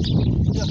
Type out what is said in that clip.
Go.